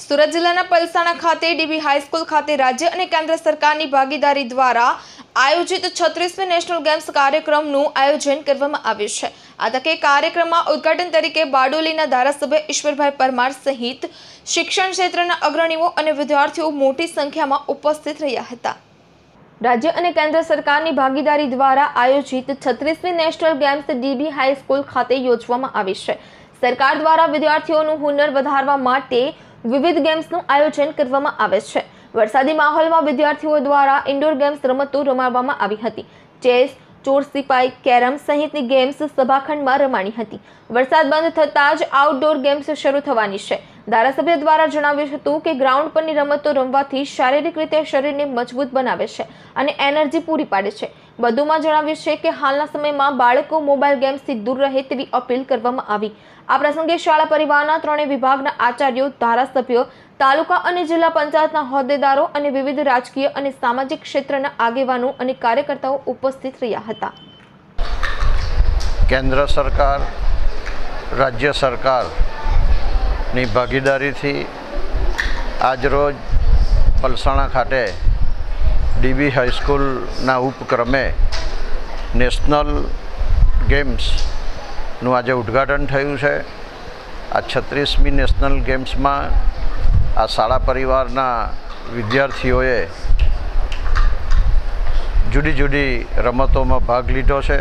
સુરત જિલ્લાના પલસાણા ખાતે dB high school ખાતે રાજ્ય અને કેન્દ્ર સરકારની ભાગીદારી દ્વારા આયોજિત છત્રીસમી નેશનલ ગેમ્સ કાર્યક્રમનું આયોજન કરવામાં આવ્યું છે. આ તકે કાર્યક્રમમાં ઉદ્ઘાટન તરીકે બારડોલીના ધારાસભ્ય ઈશ્વરભાઈ પરમાર સહિત શિક્ષણ ક્ષેત્રના અગ્રણીઓ અને વિદ્યાર્થીઓ મોટી સંખ્યામાં ઉપસ્થિત રહ્યા હતા. રાજ્ય અને કેન્દ્ર સરકારની ભાગીદારી દ્વારા આયોજિત છત્રીસમી national games DB high school ખાતે યોજવામાં આવી છે. સરકાર દ્વારા વિદ્યાર્થીઓનું હુનર વધારવા માટે વિવિધ ગેમ્સનું આયોજન કરવામાં આવે છે. વરસાદી માહોલમાં વિદ્યાર્થીઓ દ્વારા ઇન્ડોર ગેમ્સ રમતો રમાડવામાં આવી હતી. ચેસ, ચોર સિપાઈ, કેરમ સહિતની ગેમ્સ સભાખંડમાં રમાણી હતી. વરસાદ બંધ થતાં જ આઉટડોર ગેમ્સ શરૂ થવાની છે. ધારાસભ્ય દ્વારા જણાવ્યું હતું કે ગ્રાઉન્ડ પરની રમતો રમવાથી શારીરિક રીતે શરીરને મજબૂત બનાવે છે અને એનર્જી પૂરી પાડે છે. વધુમાં જણાવ્યું છે કે હાલના સમયમાં બાળકો મોબાઈલ ગેમ્સથી દૂર રહે તેવી અપીલ કરવામાં આવી. આ પ્રસંગે શાળા પરિવારના ત્રણેય વિભાગના આચાર્યો, ધારાસભ્યો, તાલુકા અને જિલ્લા પંચાયતના હોદ્દેદારો અને વિવિધ રાજકીય અને સામાજિક ક્ષેત્રના આગેવાનો અને કાર્યકર્તાઓ ઉપસ્થિત રહ્યા હતા. કેન્દ્ર સરકાર, રાજ્ય સરકારની ભાગીદારીથી આજરોજ પલસાણા ખાતે ડીબી હાઈસ્કૂલના ઉપક્રમે નેશનલ ગેમ્સનું આજે ઉદ્ઘાટન થયું છે. આ છત્રીસમી નેશનલ ગેમ્સમાં આ શાળા પરિવારના વિદ્યાર્થીઓએ જુદી જુદી રમતોમાં ભાગ લીધો છે.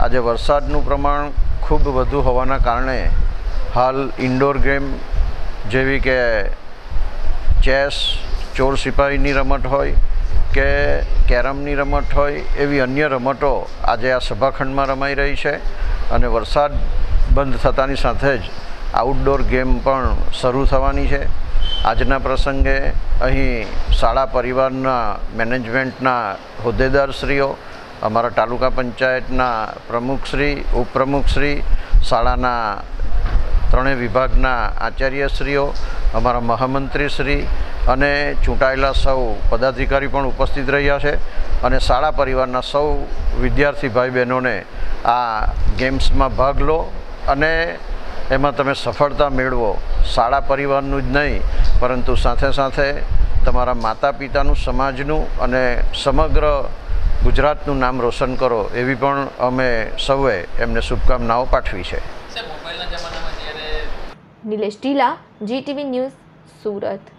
આજે વરસાદનું પ્રમાણ ખૂબ વધુ હોવાના કારણે હાલ ઇન્ડોર ગેમ જેવી કે ચેસ, ચોર સિપાહીની રમત હોય કે કેરમની રમત હોય એવી અન્ય રમતો આજે આ સભાખંડમાં રમાઈ રહી છે અને વરસાદ બંધ થતાની સાથે જ આઉટડોર ગેમ પણ શરૂ થવાની છે. આજના પ્રસંગે અહીં શાળા પરિવારના મેનેજમેન્ટના હોદ્દેદારશ્રીઓ, અમારા તાલુકા પંચાયતના પ્રમુખશ્રી, ઉપપ્રમુખશ્રી, શાળાના ત્રણેય વિભાગના આચાર્યશ્રીઓ અમારા મહામંત્રીશ્રી અને ચૂંટાયેલા સૌ પદાધિકારી પણ ઉપસ્થિત રહ્યા છે અને શાળા પરિવારના સૌ વિદ્યાર્થી ભાઈ બહેનોને આ ગેમ્સમાં ભાગ લો અને એમાં તમે સફળતા મેળવો. શાળા પરિવારનું જ નહીં, પરંતુ સાથે સાથે તમારા માતા પિતાનું સમાજનું અને સમગ્ર ગુજરાતનું નામ રોશન કરો એવી પણ અમે સૌએ એમને શુભકામનાઓ પાઠવી છે. Nilesh Tila GTV news Surat